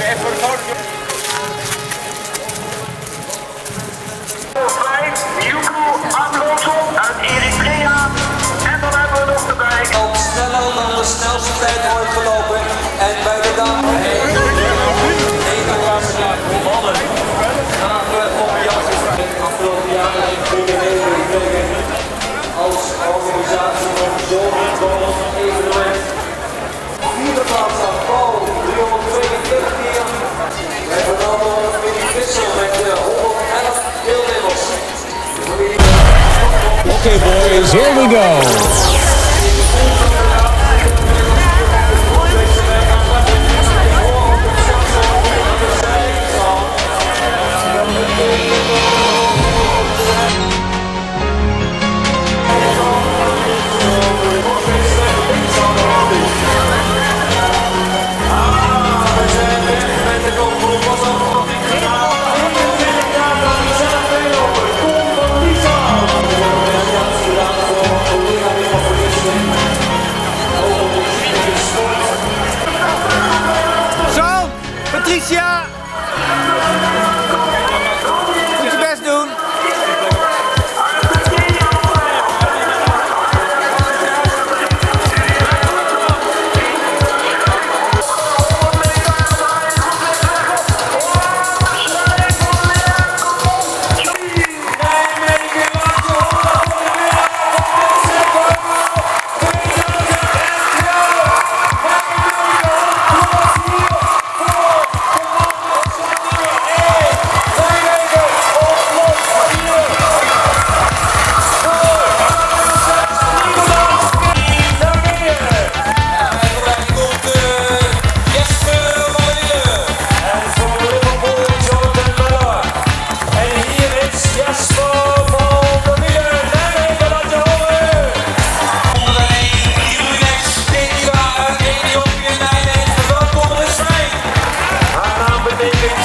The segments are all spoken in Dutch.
Even voor uit Eritrea. En dan hebben we nog bij. Op sneller dan de snelste tijd ooit gelopen. Here we go. baby.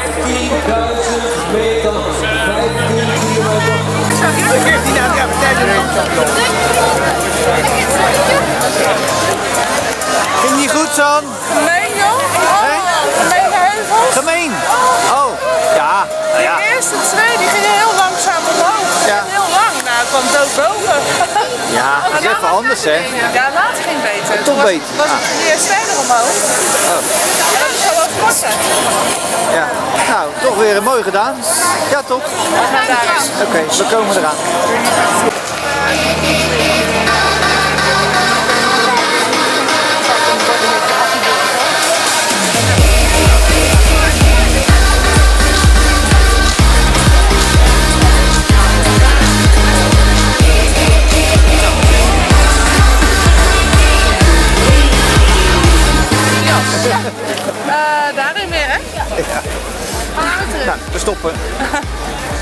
15.000 meter, 15 kilometer. Ging niet goed, San? Gemeen joh? Oh, gemene heuvels. Gemeen. Oh, ja. Nou ja. De eerste twee die gingen heel langzaam omhoog. Ja. Heel lang, nou kwam het ook boven. Ja, dat is even anders, hè? Ja, later ging beter. Toch Toen was- beter. Was Ah. het weer verder omhoog. Oh. Ja. Nou, toch weer mooi gedaan. Ja, toch? We gaan daar eens. Oké, we komen eraan. Eh, daarin weer, hè? Ja. ja. Terug. Nou, we stoppen.